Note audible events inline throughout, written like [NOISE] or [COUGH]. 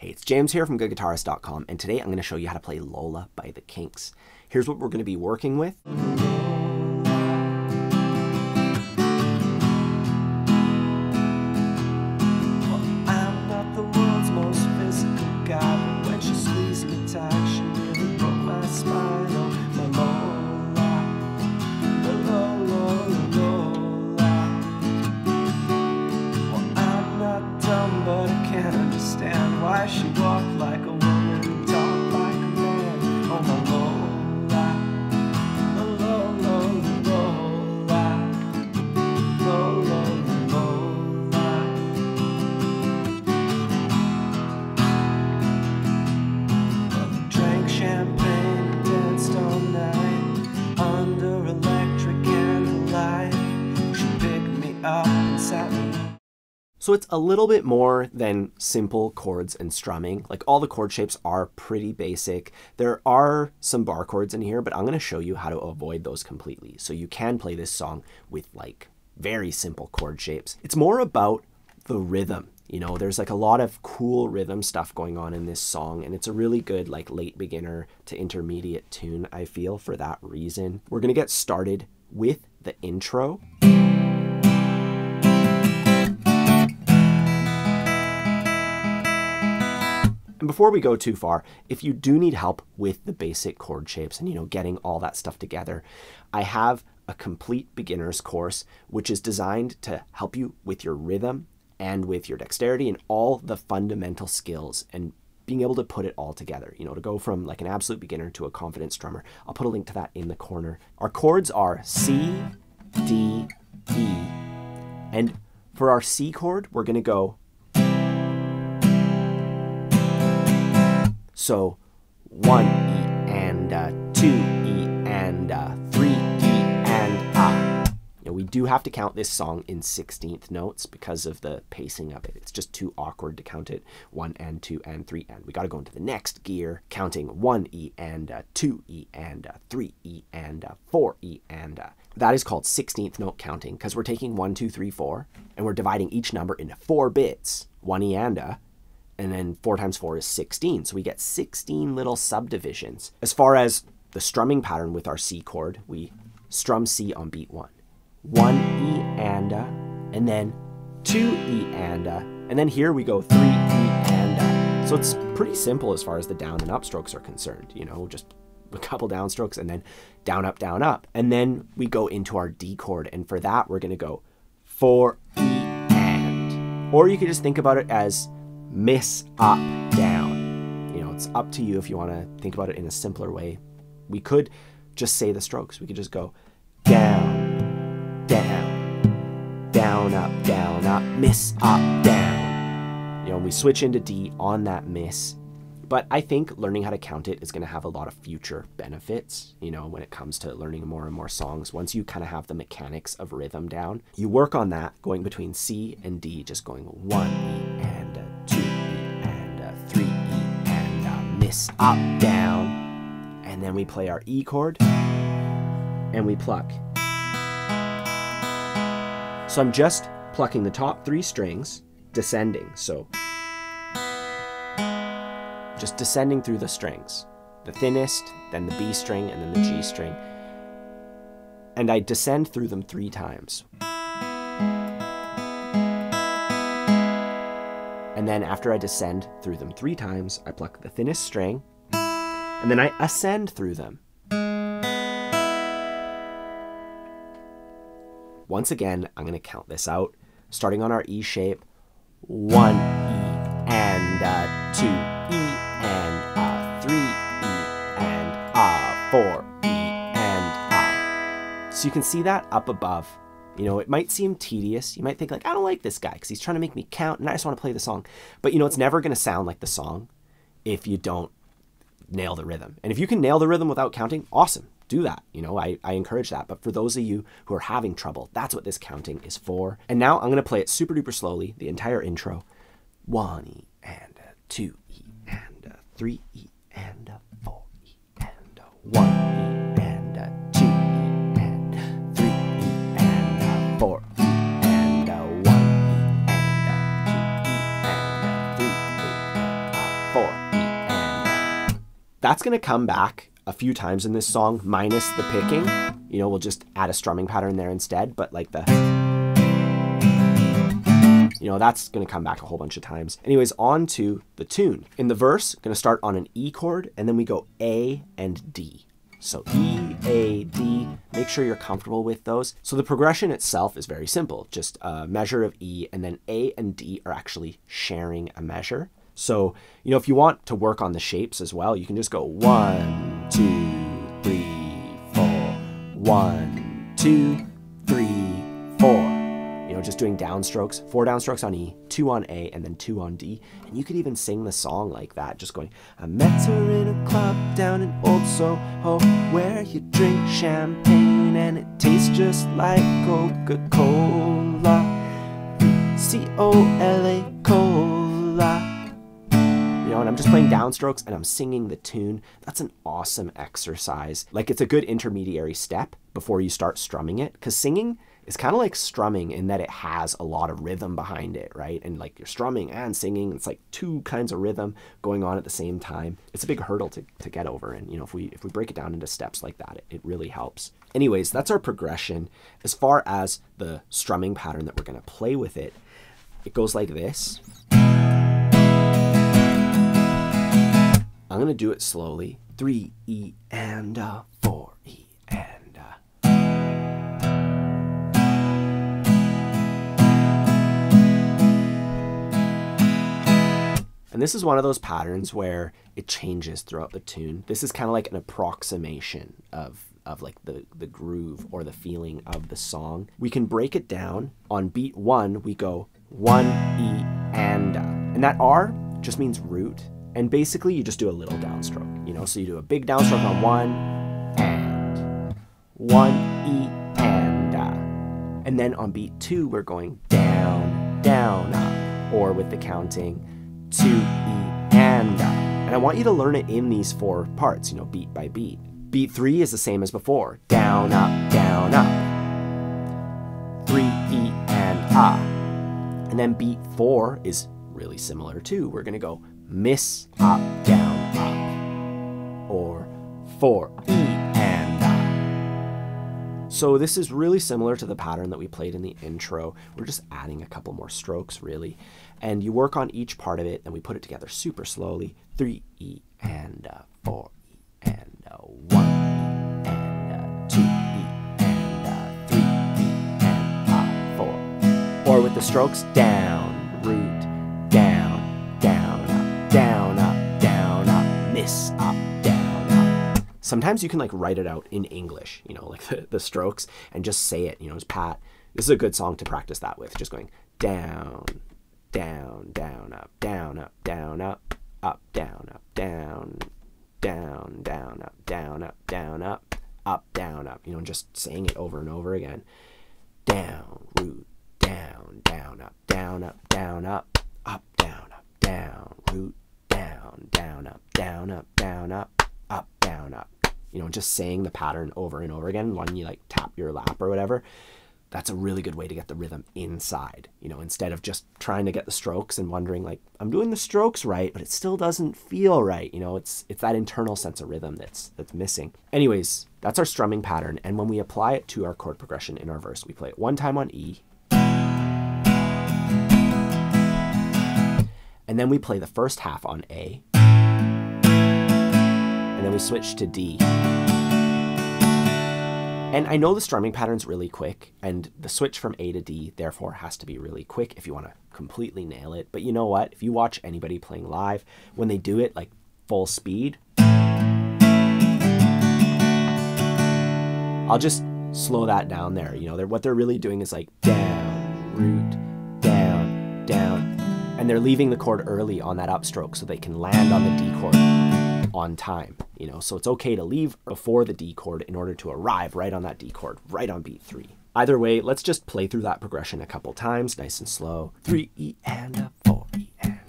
Hey, it's James here from goodguitarist.com, and today I'm going to show you how to play Lola by the Kinks. Here's what we're going to be working with. Like a so it's a little bit more than simple chords and strumming. Like all the chord shapes are pretty basic. There are some bar chords in here, but I'm going to show you how to avoid those completely. So you can play this song with like very simple chord shapes. It's more about the rhythm. You know, there's like a lot of cool rhythm stuff going on in this song, and it's a really good like late beginner to intermediate tune, I feel, for that reason. We're to get started with the intro. And before we go too far, if you do need help with the basic chord shapes and you know getting all that stuff together, I have a complete beginner's course which is designed to help you with your rhythm and with your dexterity and all the fundamental skills and being able to put it all together, you know, to go from like an absolute beginner to a confident strummer. I'll put a link to that in the corner. Our chords are C, D, E. And for our C chord, we're going to go So one E and uh, two E and uh, three E and ah. Now we do have to count this song in 16th notes because of the pacing of it. It's just too awkward to count it one and two and three and. We got to go into the next gear, counting one E and uh, two E and uh, three E and uh, four E and. Uh, that is called 16th note counting because we're taking one, two, three, four, and we're dividing each number into four bits, one E and a, and then 4 times 4 is 16. So we get 16 little subdivisions. As far as the strumming pattern with our C chord, we strum C on beat 1. 1 E and a, and then 2 E and a, and then here we go 3 E and a. So it's pretty simple as far as the down and up strokes are concerned, you know, just a couple downstrokes and then down, up, down, up. And then we go into our D chord, and for that we're going to go 4 E and. Or you could just think about it as miss up down. You know, it's up to you if you want to think about it in a simpler way. We could just say the strokes. We could just go down, down, down, up, down, up, miss, up, down. You know, we switch into D on that miss. But I think learning how to count it is going to have a lot of future benefits, you know, when it comes to learning more and more songs. Once you kind of have the mechanics of rhythm down, you work on that going between C and D, just going one And up, down, and then we play our E chord, and we pluck. So I'm just plucking the top three strings, descending, so just descending through the strings. The thinnest, then the B string, and then the G string. And I descend through them three times. And then after I descend through them three times, I pluck the thinnest string, and then I ascend through them. Once again, I'm going to count this out, starting on our E shape. One E and uh, two E and uh, three E and uh, four E and uh. So you can see that up above. You know, it might seem tedious. You might think like, I don't like this guy because he's trying to make me count and I just want to play the song. But you know, it's never going to sound like the song if you don't nail the rhythm. And if you can nail the rhythm without counting, awesome. Do that. You know, I, I encourage that. But for those of you who are having trouble, that's what this counting is for. And now I'm going to play it super duper slowly, the entire intro. One E and a two E and a three E and a four E and a one E. That's going to come back a few times in this song, minus the picking. You know, we'll just add a strumming pattern there instead, but like the you know, that's going to come back a whole bunch of times. Anyways, on to the tune. In the verse, going to start on an E chord, and then we go A and D. So E, A, D, make sure you're comfortable with those. So the progression itself is very simple, just a measure of E, and then A and D are actually sharing a measure. So, you know, if you want to work on the shapes as well, you can just go one, two, three, four, one, two, three, four you know, just doing downstrokes, four downstrokes on E, two on A, and then two on D. And you could even sing the song like that, just going, I met her in a club down in Old Soho where you drink champagne and it tastes just like Coca Cola. Cola. You know, and I'm just playing mm. downstrokes and I'm singing the tune. That's an awesome exercise. Like, it's a good intermediary step before you start strumming it, because singing is kind of like strumming in that it has a lot of rhythm behind it, right? And like you're strumming and singing, it's like two kinds of rhythm going on at the same time. It's a big hurdle to, to get over. And you know, if we if we break it down into steps like that, it, it really helps. Anyways, that's our progression. As far as the strumming pattern that we're gonna play with it, it goes like this. I'm gonna do it slowly. Three E and a four E and a. And this is one of those patterns where it changes throughout the tune. This is kind of like an approximation of of like the the groove or the feeling of the song. We can break it down. On beat 1, we go 1 E and a. And that R just means root. And basically you just do a little downstroke, you know? So you do a big downstroke on 1 and 1 E and a. And then on beat 2, we're going down, down, up or with the counting two, E, and up. And I want you to learn it in these four parts, you know, beat by beat. Beat three is the same as before. Down, up, down, up. Three, E, and up. And then beat four is really similar too. We're gonna go miss, up, down, up. Or four, E, and up. So this is really similar to the pattern that we played in the intro. We're just adding a couple more strokes really and you work on each part of it and we put it together super slowly three e and uh, four e and uh, one e and uh, two e and uh, three e and uh, four or with the strokes down root miss up down up sometimes you can like write it out in english you know like the, the strokes and just say it you know as pat this is a good song to practice that with just going down down, down, up, down, up, down, up, up, down, up, down, down, down, up, down, up, down, up, up, down, up. You know, just saying it over and over again. Down, root, down, down, up, down, up, down, up, up, down, up, down, root, down, down, up, down, up, down, up, up, down, up. You know, just saying the pattern over and over again when you like tap your lap or whatever that's a really good way to get the rhythm inside, you know, instead of just trying to get the strokes and wondering like I'm doing the strokes right, but it still doesn't feel right, you know, it's it's that internal sense of rhythm that's that's missing. Anyways, that's our strumming pattern and when we apply it to our chord progression in our verse, we play it one time on E. And then we play the first half on A. And then we switch to D. And I know the strumming pattern's really quick, and the switch from A to D, therefore, has to be really quick if you want to completely nail it. But you know what? If you watch anybody playing live, when they do it like full speed, I'll just slow that down there. You know, they're, what they're really doing is like down, root, down, down. And they're leaving the chord early on that upstroke so they can land on the D chord on time, you know. So it's okay to leave before the D chord in order to arrive right on that D chord, right on beat three. Either way, let's just play through that progression a couple times, nice and slow. Three E and a four E and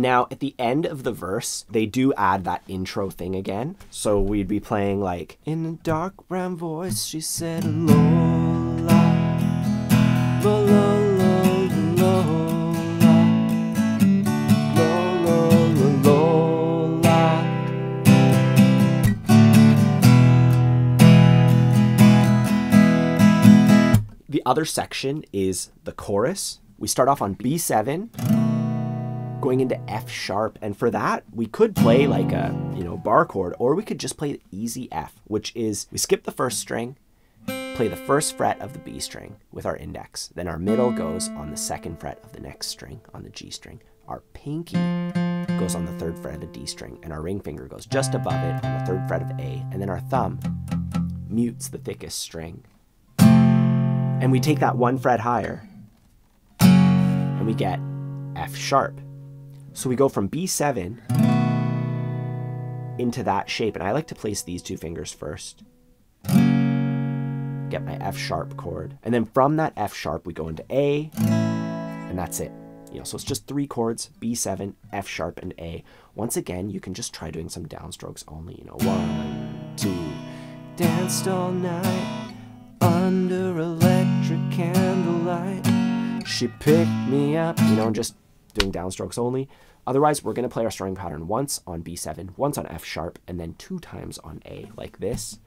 And now at the end of the verse, they do add that intro thing again. So we'd be playing like, in a dark brown voice, she said, Lola, Lola. The other section is the chorus. We start off on B7, going into F sharp, and for that we could play like a you know bar chord, or we could just play the easy F, which is we skip the first string, play the first fret of the B string with our index, then our middle goes on the second fret of the next string on the G string. Our pinky goes on the third fret of the D string, and our ring finger goes just above it on the third fret of A, and then our thumb mutes the thickest string and we take that one fret higher and we get F sharp. So we go from B7 into that shape, and I like to place these two fingers first. Get my F sharp chord, and then from that F sharp we go into A, and that's it. You know, so it's just three chords: B7, F sharp, and A. Once again, you can just try doing some downstrokes only. You know, one, two. Danced all night under electric candlelight. She picked me up, you know, and just doing downstrokes only. Otherwise, we're going to play our strumming pattern once on B7, once on F sharp, and then two times on A, like this.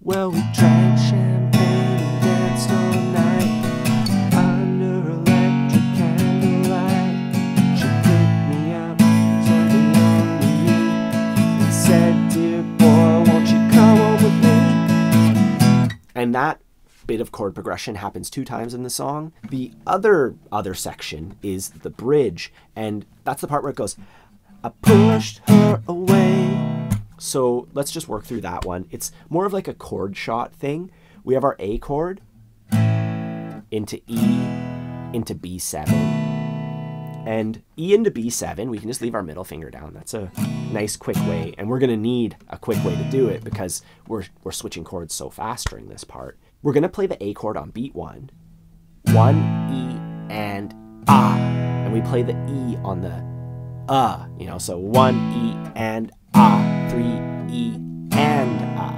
Well, we drank champagne and danced all night under electric candlelight. She picked me up, with me, and said, Dear boy, won't you come home with me? And that bit of chord progression happens two times in the song. The other other section is the bridge, and that's the part where it goes, I pushed her away. So let's just work through that one. It's more of like a chord shot thing. We have our A chord into E into B7. And E into B7, we can just leave our middle finger down. That's a nice quick way. And we're to need a quick way to do it because we're, we're switching chords so fast during this part. We're going to play the A chord on beat one, one, E, and ah. And we play the E on the uh, you know, so one, E, and ah, three, E, and ah.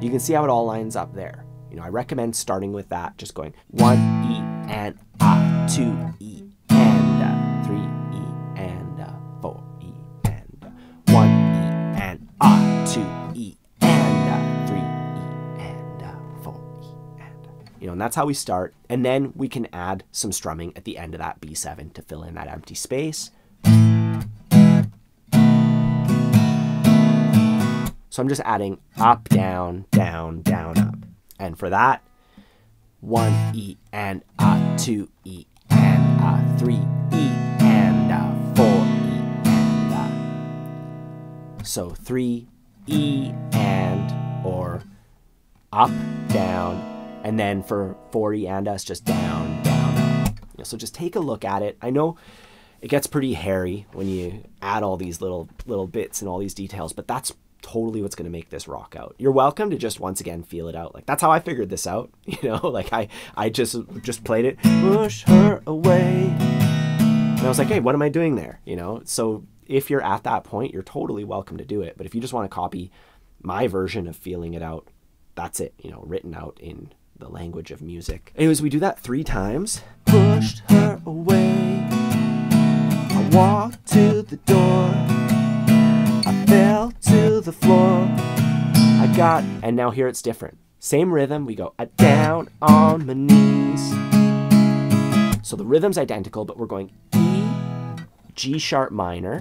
You can see how it all lines up there. You know, I recommend starting with that, just going one, E, and ah, two, E, and that's how we start. And then we can add some strumming at the end of that B7 to fill in that empty space. So I'm just adding up, down, down, down, up. And for that, one E and a, two E and a, three E and a, four E and a. So three E and or up, down, and then for four E and us, just down, down. You know, so just take a look at it. I know it gets pretty hairy when you add all these little little bits and all these details, but that's totally what's going to make this rock out. You're welcome to just once again feel it out. Like that's how I figured this out, [LAUGHS] you know? Like I I just just played it, push her away. And I was like, "Hey, what am I doing there?" You know? So if you're at that point, you're totally welcome to do it. But if you just want to copy my version of feeling it out, that's it, you know, written out in the language of music. Anyways, we do that 3 times. Pushed her away. I walked to the door. I fell to the floor. I got, and now here it's different. Same rhythm, we go down on my knees. So the rhythm's identical, but we're going E, G sharp minor,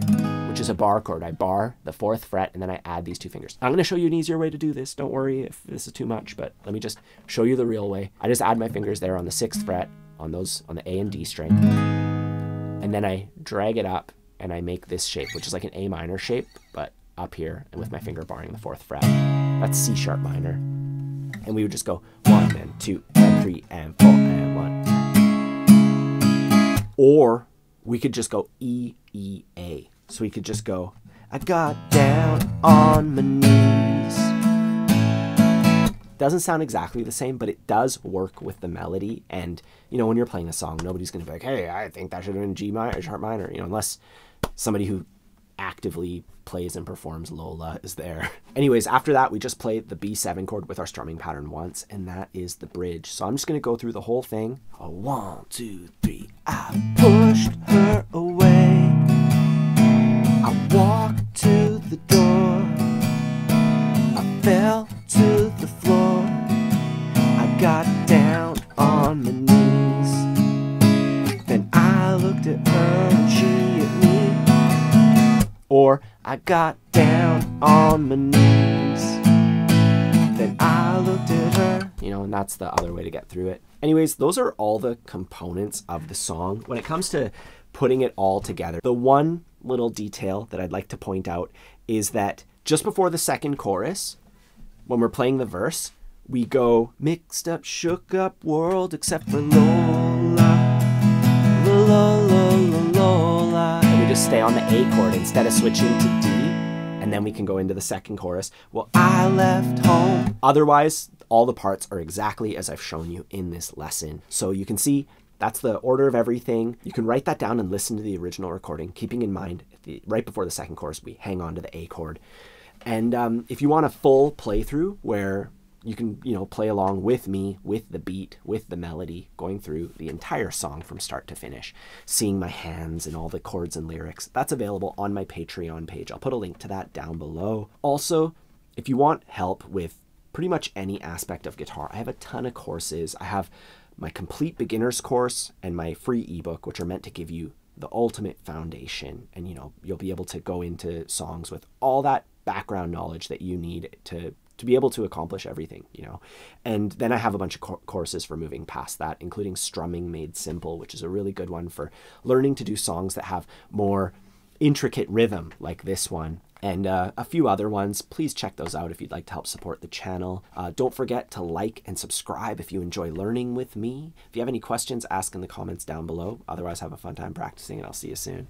which is a bar chord. I bar the fourth fret and then I add these two fingers. I'm to show you an easier way to do this. Don't worry if this is too much, but let me just show you the real way. I just add my fingers there on the sixth fret on those on the A and D string. And then I drag it up and I make this shape, which is like an A minor shape, but up here and with my finger barring the fourth fret. That's C sharp minor. And we would just go one and two and three and four and one. Or we could just go E, E, A. So we could just go, I got down on my knees. doesn't sound exactly the same, but it does work with the melody. And, you know, when you're playing a song, nobody's going to be like, hey, I think that should have been G minor, or sharp minor, you know, unless somebody who actively plays and performs Lola is there. [LAUGHS] Anyways, after that, we just play the B7 chord with our strumming pattern once, and that is the bridge. So I'm just to go through the whole thing. A one, two, three. I pushed her away. I walked to the door. I fell to the floor. I got down on my knees. Then I looked at her and she at me. Or I got down on my knees. Then I looked at her. You know, and that's the other way to get through it. Anyways, those are all the components of the song. When it comes to putting it all together, the one little detail that I'd like to point out is that just before the second chorus, when we're playing the verse, we go mixed up, shook up world except for Lola. Lola, Lola. And we just stay on the A chord instead of switching to D. And then we can go into the second chorus. Well, I left home. Otherwise, all the parts are exactly as I've shown you in this lesson. So you can see that's the order of everything. You can write that down and listen to the original recording, keeping in mind the, right before the second chorus, we hang on to the A chord. And um, if you want a full playthrough where you can, you know, play along with me, with the beat, with the melody, going through the entire song from start to finish, seeing my hands and all the chords and lyrics, that's available on my Patreon page. I'll put a link to that down below. Also, if you want help with pretty much any aspect of guitar, I have a ton of courses. I have my complete beginner's course and my free ebook, which are meant to give you the ultimate foundation. And, you know, you'll be able to go into songs with all that background knowledge that you need to to be able to accomplish everything, you know. And then I have a bunch of courses for moving past that, including Strumming Made Simple, which is a really good one for learning to do songs that have more intricate rhythm like this one and uh, a few other ones. Please check those out if you'd like to help support the channel. Uh, don't forget to like and subscribe if you enjoy learning with me. If you have any questions, ask in the comments down below. Otherwise, have a fun time practicing, and I'll see you soon.